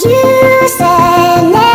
You said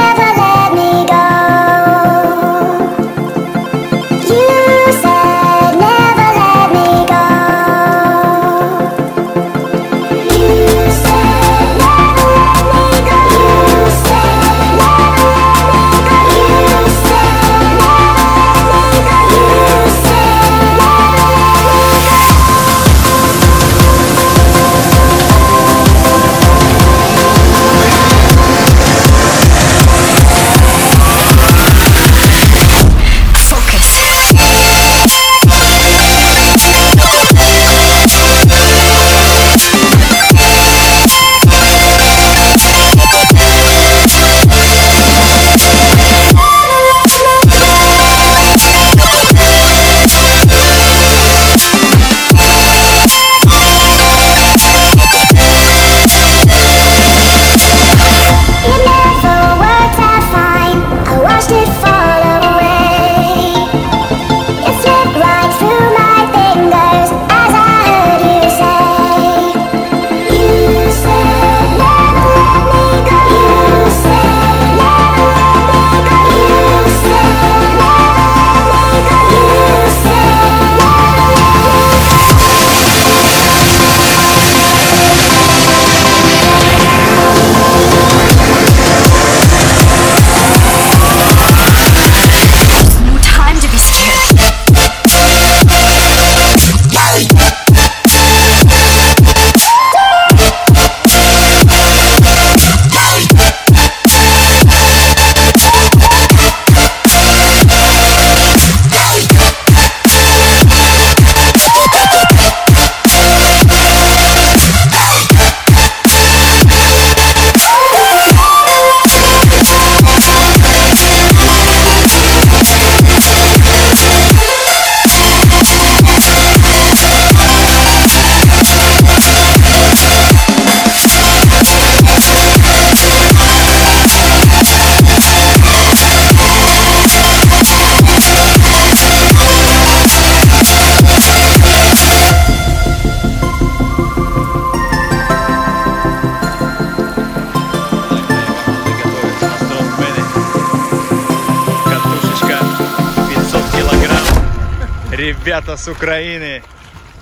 ребята с Украины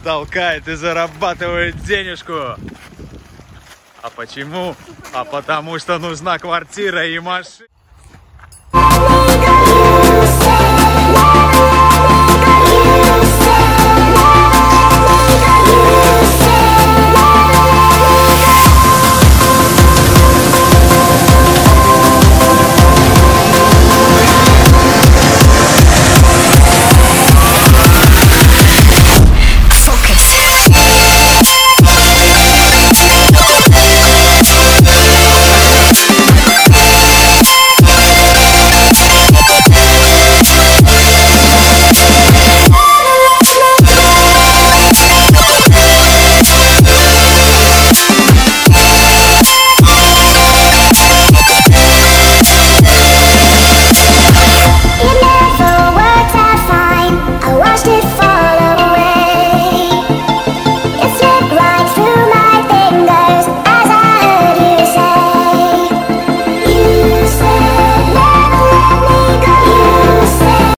толкают и зарабатывают денежку. А почему? А потому что нужна квартира и машина.